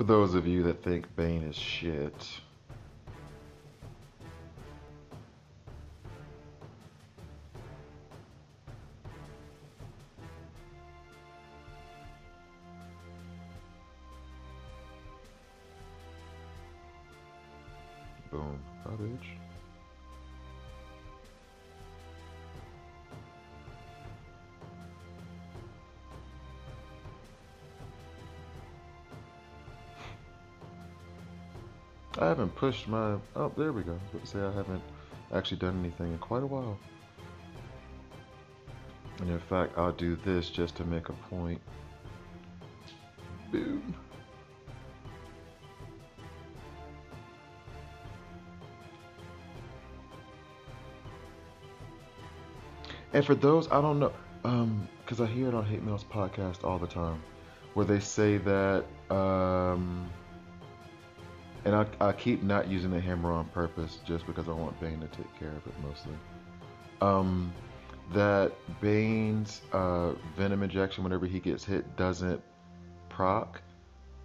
For those of you that think Bane is shit. Boom. Bye, I haven't pushed my. Oh, there we go. I say I haven't actually done anything in quite a while. And in fact, I'll do this just to make a point. Boom. And for those, I don't know, um, because I hear it on Hate Mail's podcast all the time, where they say that, um, and I, I keep not using the hammer on purpose just because I want Bane to take care of it mostly. Um, that Bane's uh, venom injection, whenever he gets hit, doesn't proc.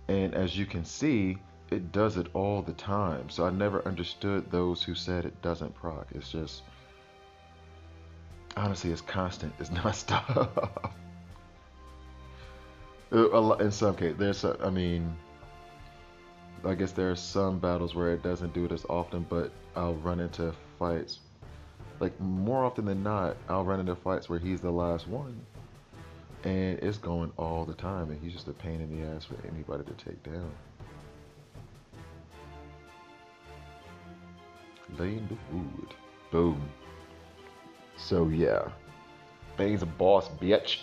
And as you can see, it does it all the time. So I never understood those who said it doesn't proc. It's just honestly, it's constant. It's not stop. In some cases, there's, a, I mean, I guess there are some battles where it doesn't do it as often, but I'll run into fights. Like more often than not, I'll run into fights where he's the last one, and it's going all the time, and he's just a pain in the ass for anybody to take down. Laying the wood. Boom. So yeah, Bane's a boss, bitch.